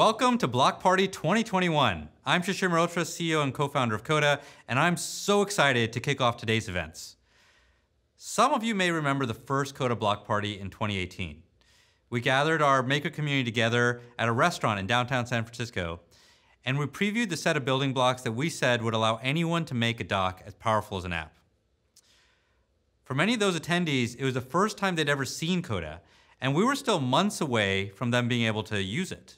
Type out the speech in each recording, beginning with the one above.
Welcome to Block Party 2021. I'm Shishir Mehrotra, CEO and co-founder of Coda, and I'm so excited to kick off today's events. Some of you may remember the first Coda Block Party in 2018. We gathered our maker community together at a restaurant in downtown San Francisco, and we previewed the set of building blocks that we said would allow anyone to make a doc as powerful as an app. For many of those attendees, it was the first time they'd ever seen Coda, and we were still months away from them being able to use it.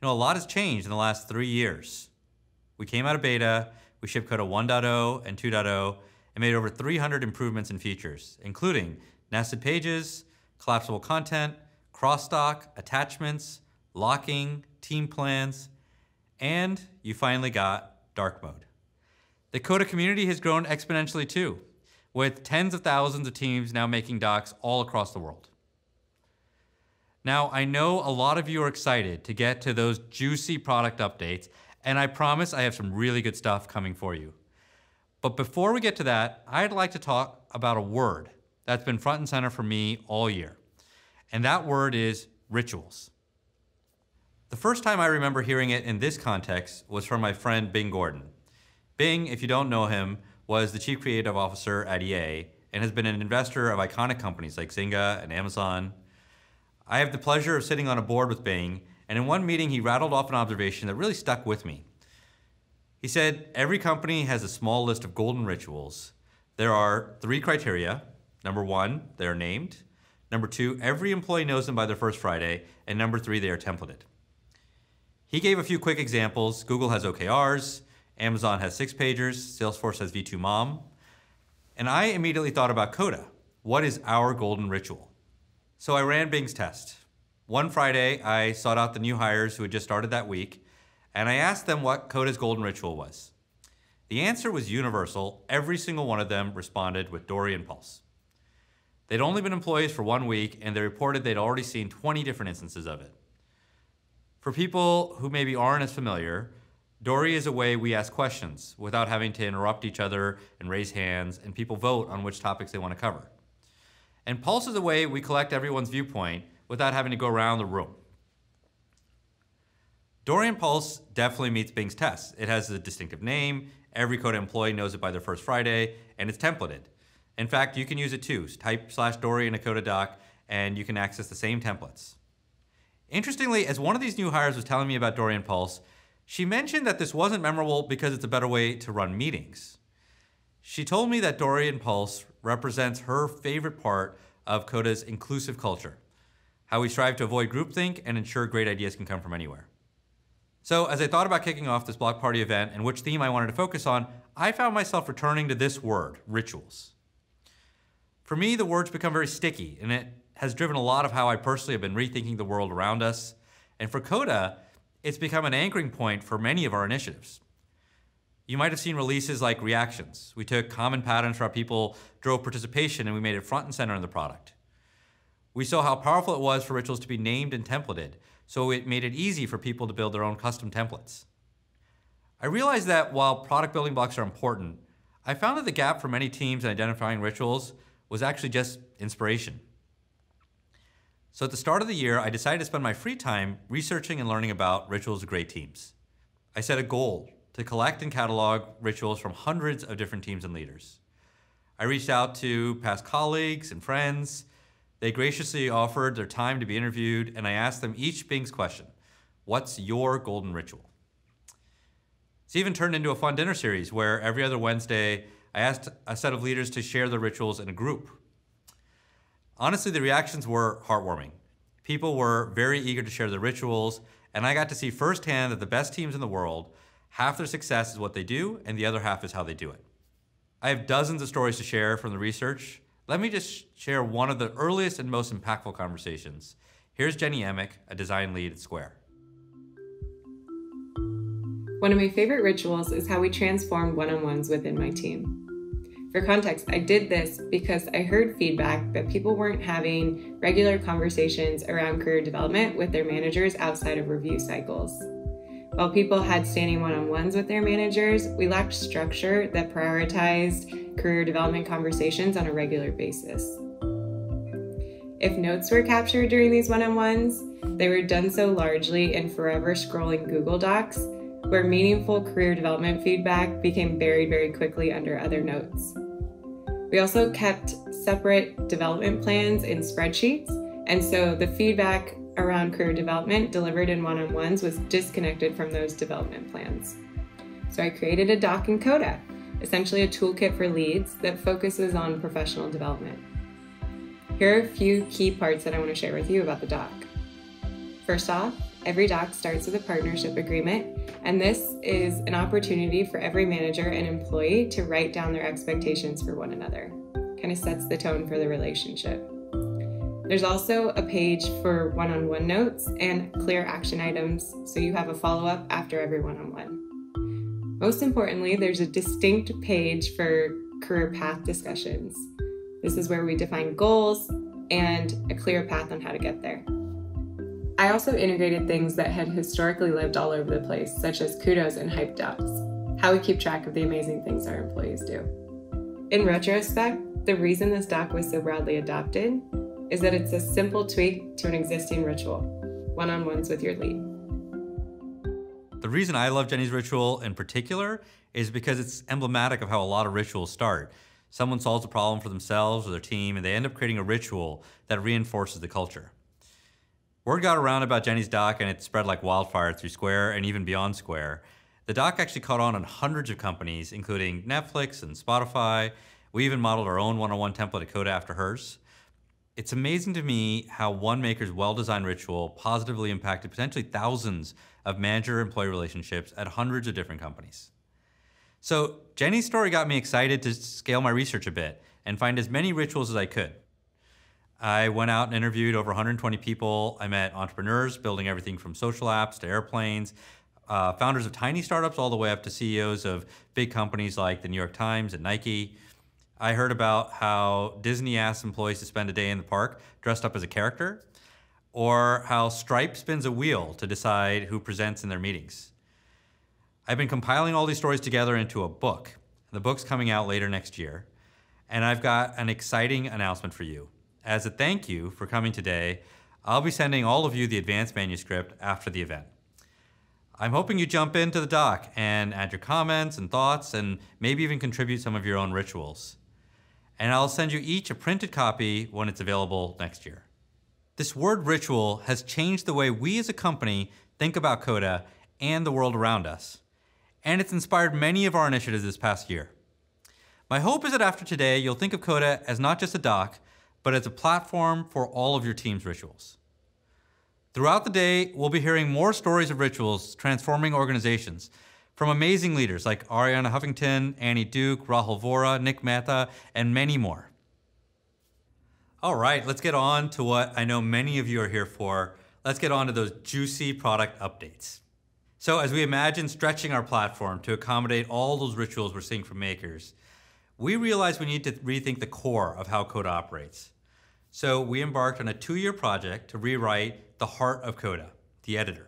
You know, a lot has changed in the last three years. We came out of beta, we shipped Coda 1.0 and 2.0, and made over 300 improvements and features, including nested pages, collapsible content, cross-doc, attachments, locking, team plans, and you finally got dark mode. The Coda community has grown exponentially too with tens of thousands of teams now making docs all across the world. Now, I know a lot of you are excited to get to those juicy product updates, and I promise I have some really good stuff coming for you. But before we get to that, I'd like to talk about a word that's been front and center for me all year. And that word is rituals. The first time I remember hearing it in this context was from my friend Bing Gordon. Bing, if you don't know him, was the chief creative officer at EA and has been an investor of iconic companies like Zynga and Amazon. I have the pleasure of sitting on a board with Bing, and in one meeting he rattled off an observation that really stuck with me. He said, every company has a small list of golden rituals. There are three criteria. Number one, they are named. Number two, every employee knows them by their first Friday. And number three, they are templated. He gave a few quick examples. Google has OKRs, Amazon has six pagers, Salesforce has V2MOM. And I immediately thought about Coda. What is our golden ritual? So I ran Bing's test. One Friday, I sought out the new hires who had just started that week, and I asked them what Coda's golden ritual was. The answer was universal. Every single one of them responded with Dory and Pulse. They'd only been employees for one week, and they reported they'd already seen 20 different instances of it. For people who maybe aren't as familiar, Dory is a way we ask questions without having to interrupt each other and raise hands, and people vote on which topics they want to cover. And Pulse is a way we collect everyone's viewpoint without having to go around the room. Dory and Pulse definitely meets Bing's test. It has a distinctive name, every Coda employee knows it by their first Friday, and it's templated. In fact, you can use it too. Type slash Dorian in a Coda doc, and you can access the same templates. Interestingly, as one of these new hires was telling me about Dory and Pulse, she mentioned that this wasn't memorable because it's a better way to run meetings. She told me that Dory and Pulse represents her favorite part of Coda's inclusive culture, how we strive to avoid groupthink and ensure great ideas can come from anywhere. So as I thought about kicking off this block party event and which theme I wanted to focus on, I found myself returning to this word, rituals. For me, the word's become very sticky, and it has driven a lot of how I personally have been rethinking the world around us. And for Coda, it's become an anchoring point for many of our initiatives. You might have seen releases like reactions. We took common patterns for how people drove participation and we made it front and center in the product. We saw how powerful it was for rituals to be named and templated, so it made it easy for people to build their own custom templates. I realized that while product building blocks are important, I found that the gap for many teams in identifying rituals was actually just inspiration. So at the start of the year, I decided to spend my free time researching and learning about rituals of great teams. I set a goal to collect and catalog rituals from hundreds of different teams and leaders. I reached out to past colleagues and friends. They graciously offered their time to be interviewed, and I asked them each Bing's question What's your golden ritual? It's even turned into a fun dinner series where every other Wednesday I asked a set of leaders to share their rituals in a group Honestly, the reactions were heartwarming. People were very eager to share their rituals, and I got to see firsthand that the best teams in the world, half their success is what they do, and the other half is how they do it. I have dozens of stories to share from the research. Let me just share one of the earliest and most impactful conversations. Here's Jenny Emick, a design lead at Square. One of my favorite rituals is how we transform one on ones within my team. For context, I did this because I heard feedback that people weren't having regular conversations around career development with their managers outside of review cycles. While people had standing one on ones with their managers, we lacked structure that prioritized career development conversations on a regular basis. If notes were captured during these one on ones, they were done so largely in forever scrolling Google Docs, where meaningful career development feedback became buried very quickly under other notes. We also kept separate development plans in spreadsheets, and so the feedback around career development delivered in one on ones was disconnected from those development plans. So I created a doc in Coda, essentially a toolkit for leads that focuses on professional development. Here are a few key parts that I want to share with you about the doc. First off, every doc starts with a partnership agreement, and this is an opportunity for every manager and employee to write down their expectations for one another. Kind of sets the tone for the relationship. There's also a page for one on one notes and clear action items, so you have a follow up after every one on one. Most importantly, there's a distinct page for career path discussions. This is where we define goals and a clear path on how to get there. I also integrated things that had historically lived all over the place, such as kudos and hype docs, how we keep track of the amazing things our employees do. In retrospect, the reason this doc was so broadly adopted is that it's a simple tweak to an existing ritual, one on ones with your lead. The reason I love Jenny's ritual in particular is because it's emblematic of how a lot of rituals start. Someone solves a problem for themselves or their team, and they end up creating a ritual that reinforces the culture. Word got around about Jenny's doc, and it spread like wildfire through Square and even beyond Square. The doc actually caught on in hundreds of companies, including Netflix and Spotify. We even modeled our own one on one template at Coda after hers. It's amazing to me how one maker's well designed ritual positively impacted potentially thousands of manager employee relationships at hundreds of different companies. So, Jenny's story got me excited to scale my research a bit and find as many rituals as I could. I went out and interviewed over 120 people. I met entrepreneurs building everything from social apps to airplanes, uh, founders of tiny startups, all the way up to CEOs of big companies like the New York Times and Nike. I heard about how Disney asks employees to spend a day in the park dressed up as a character, or how Stripe spins a wheel to decide who presents in their meetings. I've been compiling all these stories together into a book. The book's coming out later next year, and I've got an exciting announcement for you. As a thank you for coming today, I'll be sending all of you the advanced manuscript after the event. I'm hoping you jump into the doc and add your comments and thoughts and maybe even contribute some of your own rituals and I'll send you each a printed copy when it's available next year. This word ritual has changed the way we as a company think about Coda and the world around us, and it's inspired many of our initiatives this past year. My hope is that after today, you'll think of Coda as not just a doc, but as a platform for all of your team's rituals. Throughout the day, we'll be hearing more stories of rituals transforming organizations from amazing leaders like Arianna Huffington, Annie Duke, Rahul Vohra, Nick Mehta, and many more. All right, let's get on to what I know many of you are here for. Let's get on to those juicy product updates. So as we imagine stretching our platform to accommodate all those rituals we're seeing from makers, we realized we need to rethink the core of how Coda operates. So we embarked on a two-year project to rewrite the heart of Coda, the editor.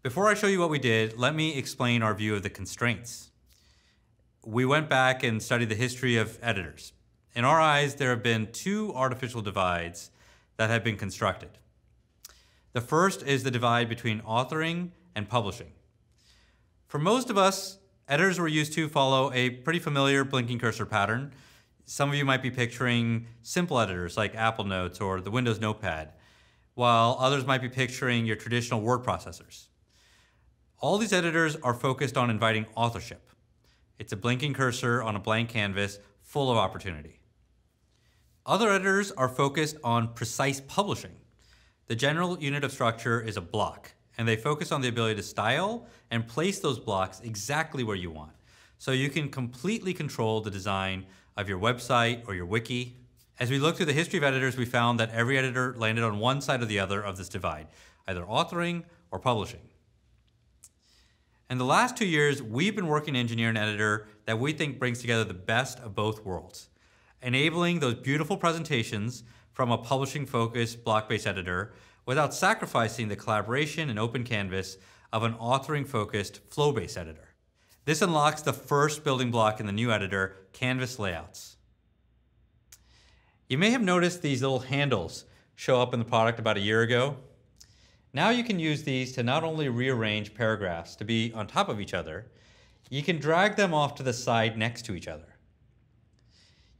Before I show you what we did, let me explain our view of the constraints. We went back and studied the history of editors. In our eyes, there have been two artificial divides that have been constructed. The first is the divide between authoring and publishing. For most of us, editors were used to follow a pretty familiar blinking cursor pattern. Some of you might be picturing simple editors like Apple Notes or the Windows Notepad, while others might be picturing your traditional word processors. All these editors are focused on inviting authorship. It's a blinking cursor on a blank canvas full of opportunity. Other editors are focused on precise publishing. The general unit of structure is a block, and they focus on the ability to style and place those blocks exactly where you want. So you can completely control the design of your website or your wiki. As we looked through the history of editors, we found that every editor landed on one side or the other of this divide, either authoring or publishing. In the last two years, we've been working engineer and editor that we think brings together the best of both worlds, enabling those beautiful presentations from a publishing-focused block-based editor without sacrificing the collaboration and open canvas of an authoring-focused flow-based editor. This unlocks the first building block in the new editor, Canvas Layouts. You may have noticed these little handles show up in the product about a year ago. Now you can use these to not only rearrange paragraphs to be on top of each other, you can drag them off to the side next to each other.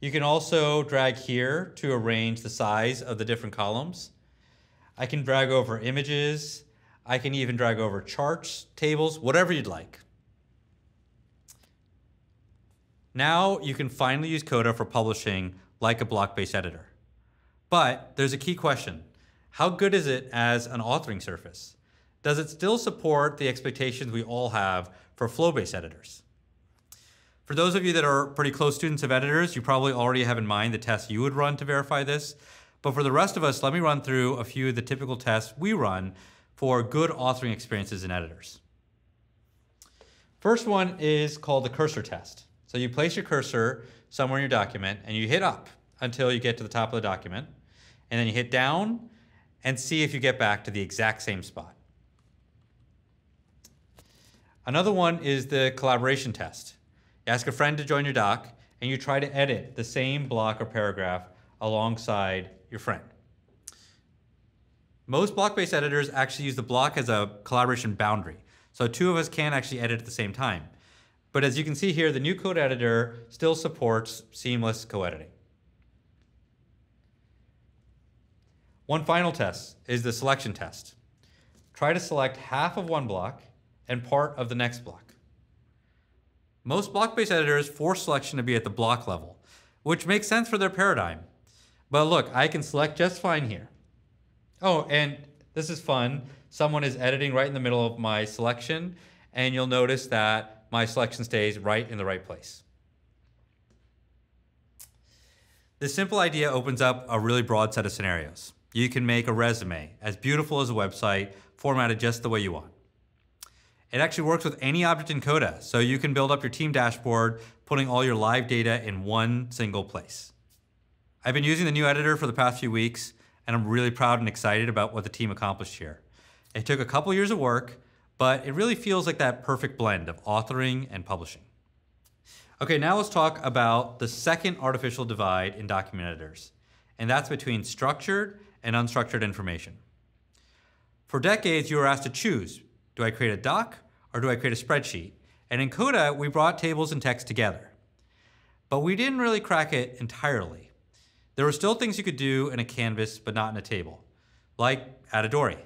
You can also drag here to arrange the size of the different columns. I can drag over images. I can even drag over charts, tables, whatever you'd like. Now you can finally use Coda for publishing like a block-based editor. But there's a key question. How good is it as an authoring surface? Does it still support the expectations we all have for flow-based editors? For those of you that are pretty close students of editors, you probably already have in mind the tests you would run to verify this. But for the rest of us, let me run through a few of the typical tests we run for good authoring experiences in editors. First one is called the cursor test. So you place your cursor somewhere in your document and you hit up until you get to the top of the document. And then you hit down and see if you get back to the exact same spot. Another one is the collaboration test. You ask a friend to join your doc and you try to edit the same block or paragraph alongside your friend. Most block-based editors actually use the block as a collaboration boundary. So two of us can actually edit at the same time. But as you can see here, the new Coda editor still supports seamless co-editing. One final test is the selection test. Try to select half of one block and part of the next block. Most block-based editors force selection to be at the block level, which makes sense for their paradigm. But look, I can select just fine here. Oh, and this is fun. Someone is editing right in the middle of my selection, and you'll notice that my selection stays right in the right place. This simple idea opens up a really broad set of scenarios. You can make a resume as beautiful as a website, formatted just the way you want. It actually works with any object in Coda, so you can build up your team dashboard, putting all your live data in one single place. I've been using the new editor for the past few weeks, and I'm really proud and excited about what the team accomplished here. It took a couple years of work, but it really feels like that perfect blend of authoring and publishing. Okay, now let's talk about the second artificial divide in document editors, and that's between structured and unstructured information. For decades, you were asked to choose do I create a doc or do I create a spreadsheet? And in Coda, we brought tables and text together. But we didn't really crack it entirely. There were still things you could do in a canvas, but not in a table, like add a dory.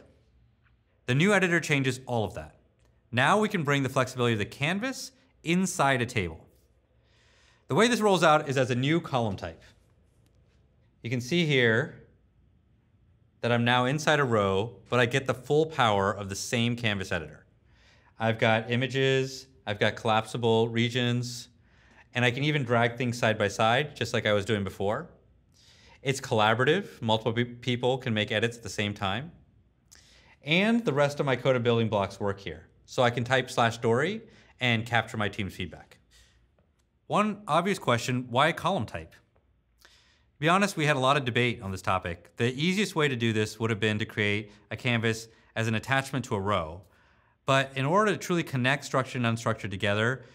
The new editor changes all of that. Now we can bring the flexibility of the canvas inside a table. The way this rolls out is as a new column type. You can see here that I'm now inside a row, but I get the full power of the same canvas editor. I've got images, I've got collapsible regions, and I can even drag things side by side, just like I was doing before. It's collaborative, multiple people can make edits at the same time. And the rest of my Coda building blocks work here. So I can type slash dory and capture my team's feedback. One obvious question, why column type? Be honest, we had a lot of debate on this topic. The easiest way to do this would have been to create a canvas as an attachment to a row. But in order to truly connect structured and unstructured together,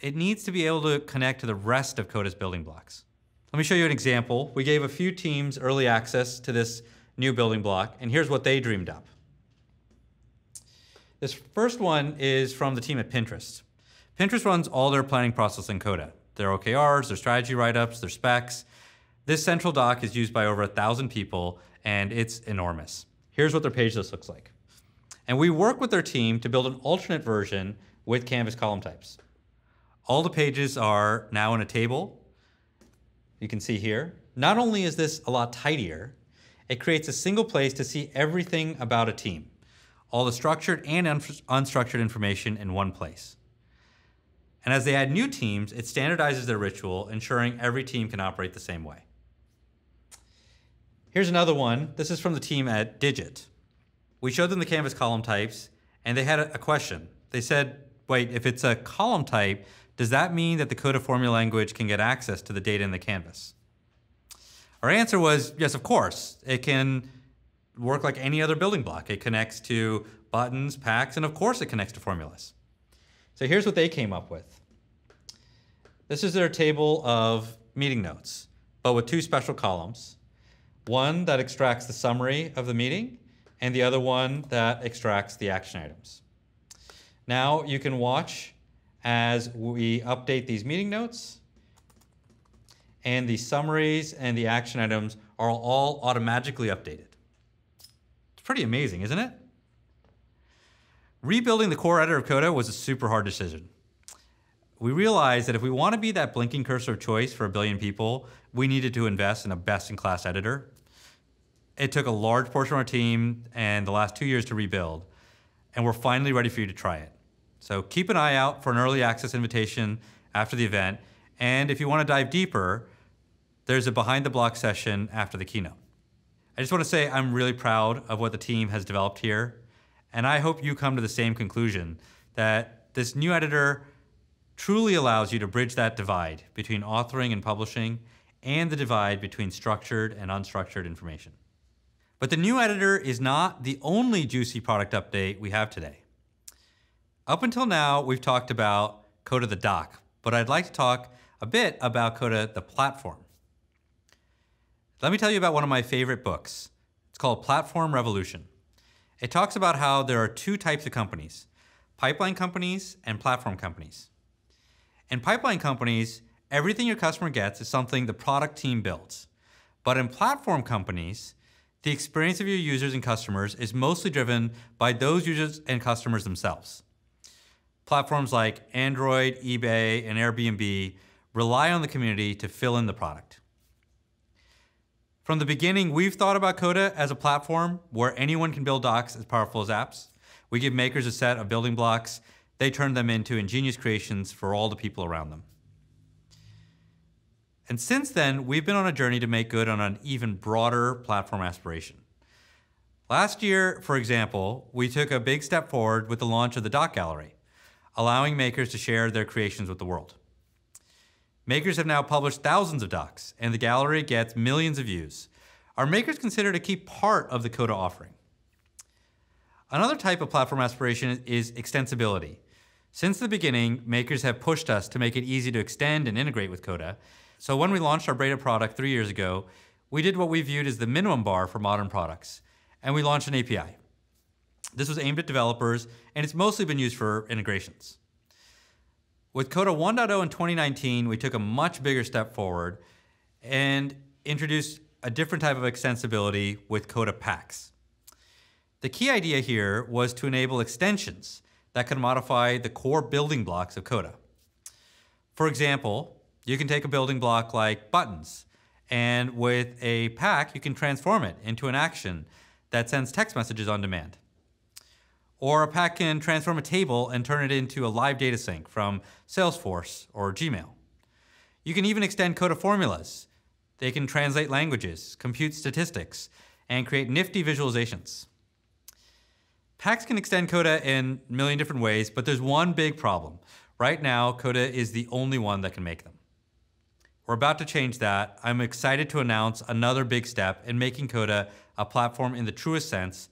it needs to be able to connect to the rest of Coda's building blocks. Let me show you an example. We gave a few teams early access to this new building block, and here's what they dreamed up. This first one is from the team at Pinterest. Pinterest runs all their planning process in Coda. Their OKRs, their strategy write-ups, their specs, this central doc is used by over a thousand people and it's enormous. Here's what their page list looks like. And we work with their team to build an alternate version with Canvas column types. All the pages are now in a table. You can see here. Not only is this a lot tidier, it creates a single place to see everything about a team, all the structured and un unstructured information in one place. And as they add new teams, it standardizes their ritual, ensuring every team can operate the same way. Here's another one. This is from the team at Digit. We showed them the Canvas column types, and they had a question. They said, wait, if it's a column type, does that mean that the Coda formula language can get access to the data in the canvas? Our answer was, yes, of course. It can work like any other building block. It connects to buttons, packs, and of course it connects to formulas. So here's what they came up with. This is their table of meeting notes, but with two special columns one that extracts the summary of the meeting, and the other one that extracts the action items. Now you can watch as we update these meeting notes and the summaries and the action items are all automatically updated. It's pretty amazing, isn't it? Rebuilding the core editor of Coda was a super hard decision. We realized that if we want to be that blinking cursor of choice for a billion people, we needed to invest in a best-in-class editor. It took a large portion of our team and the last two years to rebuild, and we're finally ready for you to try it. So keep an eye out for an early access invitation after the event, and if you want to dive deeper, there's a behind the block session after the keynote. I just want to say I'm really proud of what the team has developed here, and I hope you come to the same conclusion that this new editor truly allows you to bridge that divide between authoring and publishing and the divide between structured and unstructured information. But the new editor is not the only juicy product update we have today. Up until now, we've talked about Coda the doc, but I'd like to talk a bit about Coda the platform. Let me tell you about one of my favorite books. It's called Platform Revolution. It talks about how there are two types of companies, pipeline companies and platform companies. In pipeline companies, everything your customer gets is something the product team builds. But in platform companies, the experience of your users and customers is mostly driven by those users and customers themselves. Platforms like Android, eBay, and Airbnb rely on the community to fill in the product. From the beginning, we've thought about Coda as a platform where anyone can build docs as powerful as apps. We give makers a set of building blocks. They turn them into ingenious creations for all the people around them. And since then, we've been on a journey to make good on an even broader platform aspiration. Last year, for example, we took a big step forward with the launch of the Doc Gallery, allowing makers to share their creations with the world. Makers have now published thousands of docs, and the gallery gets millions of views. Are makers considered a key part of the Coda offering? Another type of platform aspiration is extensibility. Since the beginning, makers have pushed us to make it easy to extend and integrate with Coda. So when we launched our beta product three years ago, we did what we viewed as the minimum bar for modern products, and we launched an API. This was aimed at developers, and it's mostly been used for integrations. With Coda 1.0 in 2019, we took a much bigger step forward and introduced a different type of extensibility with Coda Packs. The key idea here was to enable extensions that could modify the core building blocks of Coda. For example, you can take a building block like buttons, and with a pack, you can transform it into an action that sends text messages on demand. Or a pack can transform a table and turn it into a live data sync from Salesforce or Gmail. You can even extend Coda formulas. They can translate languages, compute statistics, and create nifty visualizations. Packs can extend Coda in a million different ways, but there's one big problem. Right now, Coda is the only one that can make them. We're about to change that. I'm excited to announce another big step in making Coda a platform in the truest sense.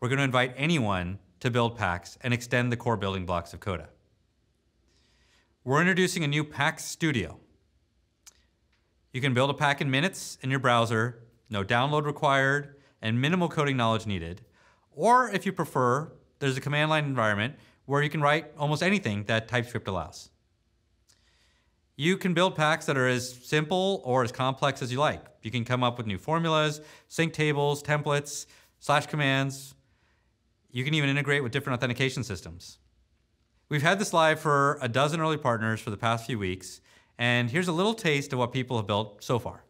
We're going to invite anyone to build packs and extend the core building blocks of Coda. We're introducing a new Pack Studio. You can build a pack in minutes in your browser, no download required, and minimal coding knowledge needed. Or if you prefer, there's a command line environment where you can write almost anything that TypeScript allows. You can build packs that are as simple or as complex as you like. You can come up with new formulas, sync tables, templates, slash commands, you can even integrate with different authentication systems. We've had this live for a dozen early partners for the past few weeks, and here's a little taste of what people have built so far.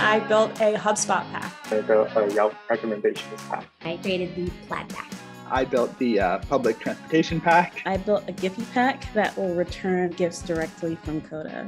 I built a HubSpot pack. I built a Yelp recommendations pack. I created the Plaid pack. I built the uh, public transportation pack. I built a Giphy pack that will return GIFs directly from Coda.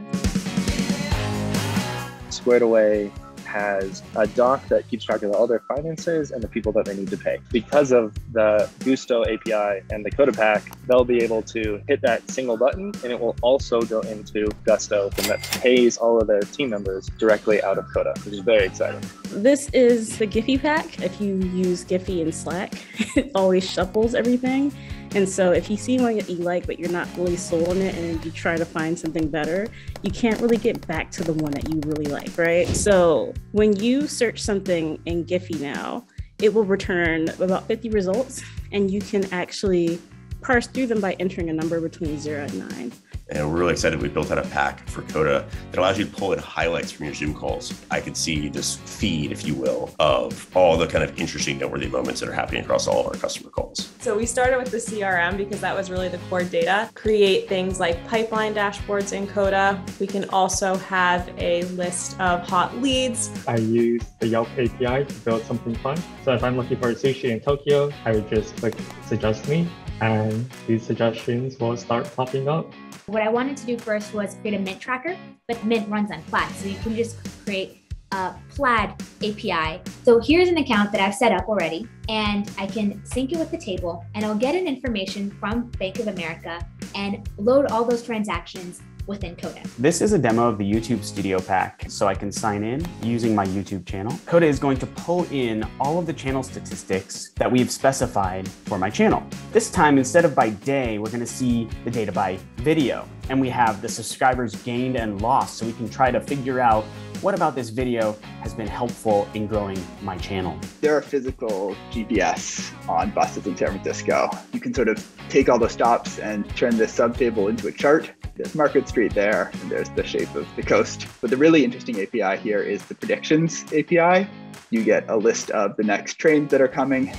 Squared away has a doc that keeps track of all their finances and the people that they need to pay. Because of the Gusto API and the Coda Pack, they'll be able to hit that single button and it will also go into Gusto and that pays all of their team members directly out of Coda, which is very exciting. This is the Giphy pack. If you use Giphy in Slack, it always shuffles everything. And so if you see one that you like, but you're not really sold on it, and you try to find something better, you can't really get back to the one that you really like, right? So when you search something in Giphy now, it will return about 50 results, and you can actually parse through them by entering a number between zero and nine. And we're really excited. We built out a pack for Coda that allows you to pull in highlights from your Zoom calls. I could see this feed, if you will, of all the kind of interesting, noteworthy moments that are happening across all of our customer calls. So we started with the CRM because that was really the core data. Create things like pipeline dashboards in Coda. We can also have a list of hot leads. I use the Yelp API to build something fun. So if I'm looking for a sushi in Tokyo, I would just click suggest me and these suggestions will start popping up. What I wanted to do first was create a Mint tracker, but Mint runs on Plaid. So you can just create a Plaid API. So here's an account that I've set up already, and I can sync it with the table, and I'll get an information from Bank of America and load all those transactions within Coda. This is a demo of the YouTube Studio Pack, so I can sign in using my YouTube channel. Coda is going to pull in all of the channel statistics that we've specified for my channel. This time, instead of by day, we're gonna see the data by video. And we have the subscribers gained and lost, so we can try to figure out what about this video has been helpful in growing my channel? There are physical GPS on buses in San Francisco. You can sort of take all the stops and turn this subtable into a chart. There's Market Street there, and there's the shape of the coast. But the really interesting API here is the predictions API. You get a list of the next trains that are coming.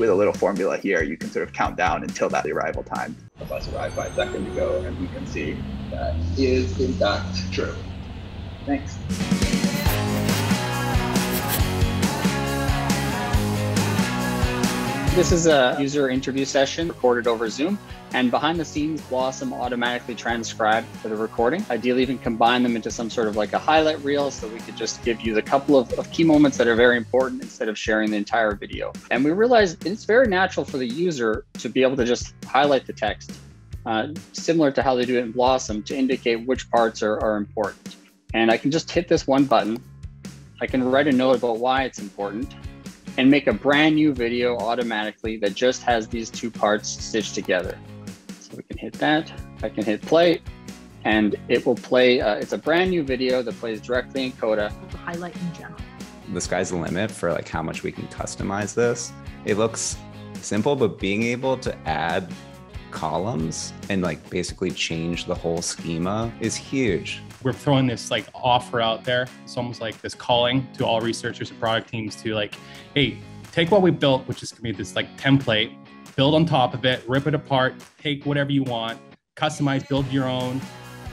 With a little formula here, you can sort of count down until that arrival time. The bus arrived five seconds ago, and we can see that is in fact true. Thanks. This is a user interview session recorded over Zoom, and behind the scenes, Blossom automatically transcribed for the recording. Ideally, even combine them into some sort of like a highlight reel so we could just give you the couple of, of key moments that are very important instead of sharing the entire video. And we realized it's very natural for the user to be able to just highlight the text, uh, similar to how they do it in Blossom, to indicate which parts are, are important. And I can just hit this one button. I can write a note about why it's important and make a brand new video automatically that just has these two parts stitched together. So we can hit that, I can hit play, and it will play, uh, it's a brand new video that plays directly in Coda. Highlight in general. The sky's the limit for like how much we can customize this. It looks simple, but being able to add columns and like basically change the whole schema is huge we're throwing this like offer out there. It's almost like this calling to all researchers and product teams to like, hey, take what we built, which is gonna be this like template, build on top of it, rip it apart, take whatever you want, customize, build your own,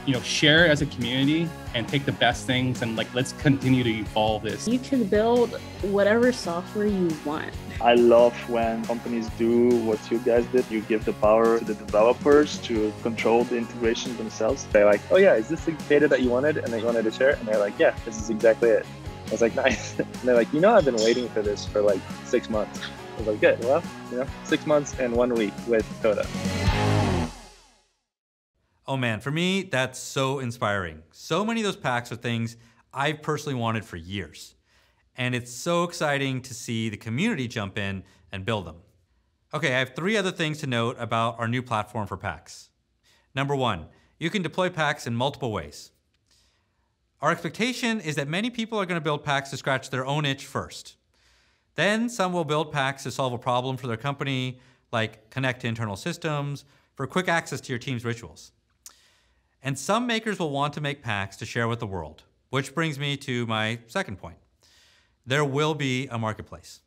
you know, share as a community and take the best things and like let's continue to evolve this. You can build whatever software you want. I love when companies do what you guys did. You give the power to the developers to control the integration themselves. They're like, oh yeah, is this the data that you wanted? And they wanted to share it. And they're like, yeah, this is exactly it. I was like, nice. and they're like, you know, I've been waiting for this for like six months. I was like, good. Well, you know, six months and one week with Coda. Oh man, for me, that's so inspiring. So many of those packs are things I've personally wanted for years. And it's so exciting to see the community jump in and build them. Okay, I have three other things to note about our new platform for packs. Number one, you can deploy packs in multiple ways. Our expectation is that many people are going to build packs to scratch their own itch first. Then some will build packs to solve a problem for their company, like connect to internal systems, for quick access to your team's rituals. And some makers will want to make packs to share with the world, which brings me to my second point. There will be a marketplace.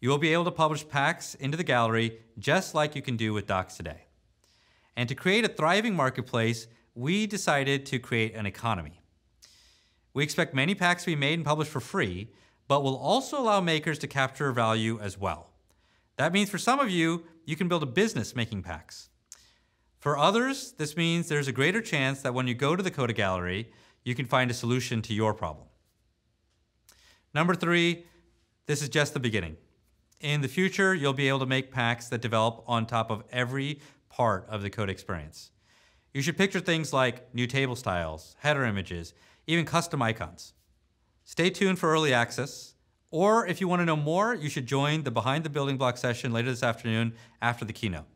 You will be able to publish packs into the gallery just like you can do with docs today. And to create a thriving marketplace, we decided to create an economy. We expect many packs to be made and published for free, but will also allow makers to capture value as well. That means for some of you, you can build a business making packs. For others, this means there's a greater chance that when you go to the Coda Gallery, you can find a solution to your problem. Number three, this is just the beginning. In the future, you'll be able to make packs that develop on top of every part of the Coda experience. You should picture things like new table styles, header images, even custom icons. Stay tuned for early access. Or if you want to know more, you should join the Behind the Building Block session later this afternoon after the keynote.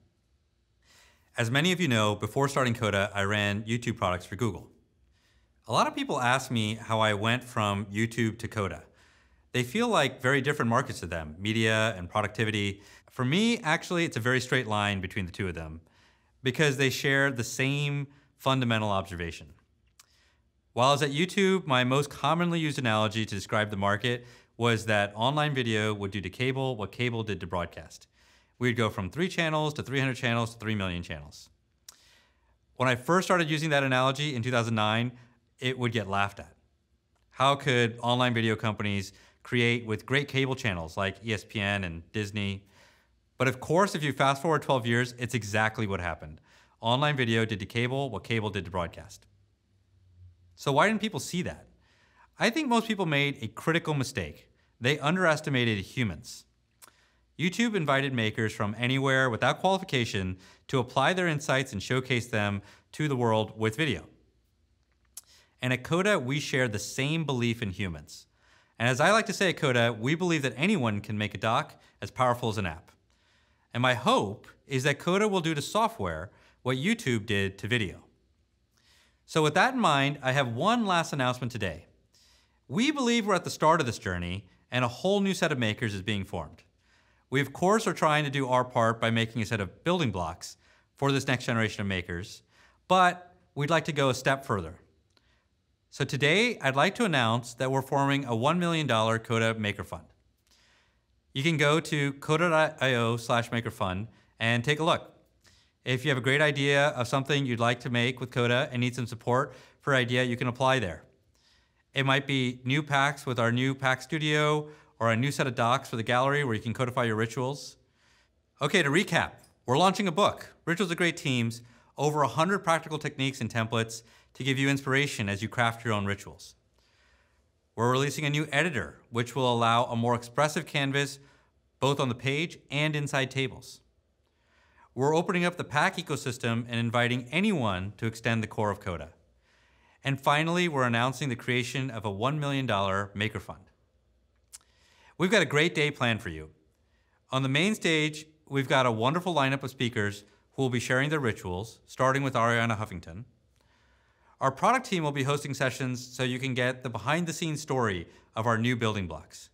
As many of you know, before starting Coda, I ran YouTube products for Google. A lot of people ask me how I went from YouTube to Coda. They feel like very different markets to them, media and productivity. For me, actually, it's a very straight line between the two of them because they share the same fundamental observation. While I was at YouTube, my most commonly used analogy to describe the market was that online video would do to cable what cable did to broadcast. We'd go from three channels to 300 channels to 3 million channels. When I first started using that analogy in 2009, it would get laughed at. How could online video companies create with great cable channels like ESPN and Disney? But of course, if you fast forward 12 years, it's exactly what happened. Online video did to cable what cable did to broadcast. So why didn't people see that? I think most people made a critical mistake. They underestimated humans. YouTube invited makers from anywhere without qualification to apply their insights and showcase them to the world with video. And at Coda, we share the same belief in humans. And as I like to say at Coda, we believe that anyone can make a doc as powerful as an app. And my hope is that Coda will do to software what YouTube did to video. So with that in mind, I have one last announcement today. We believe we're at the start of this journey and a whole new set of makers is being formed. We of course are trying to do our part by making a set of building blocks for this next generation of makers, but we'd like to go a step further. So today, I'd like to announce that we're forming a $1 million Coda Maker Fund. You can go to coda.io slash makerfund and take a look. If you have a great idea of something you'd like to make with Coda and need some support for idea, you can apply there. It might be new packs with our new Pack Studio or a new set of docs for the gallery where you can codify your rituals. Okay, to recap, we're launching a book, Rituals of Great Teams, over 100 practical techniques and templates to give you inspiration as you craft your own rituals. We're releasing a new editor, which will allow a more expressive canvas both on the page and inside tables. We're opening up the Pack ecosystem and inviting anyone to extend the core of Coda. And finally, we're announcing the creation of a $1 million Maker Fund. We've got a great day planned for you. On the main stage, we've got a wonderful lineup of speakers who will be sharing their rituals, starting with Arianna Huffington. Our product team will be hosting sessions so you can get the behind the scenes story of our new building blocks.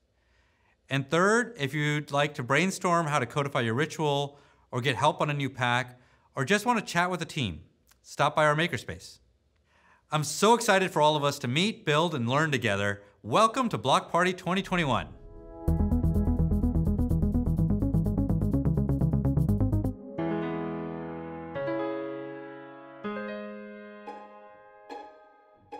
And third, if you'd like to brainstorm how to codify your ritual, or get help on a new pack, or just want to chat with the team, stop by our makerspace. I'm so excited for all of us to meet, build, and learn together. Welcome to Block Party 2021.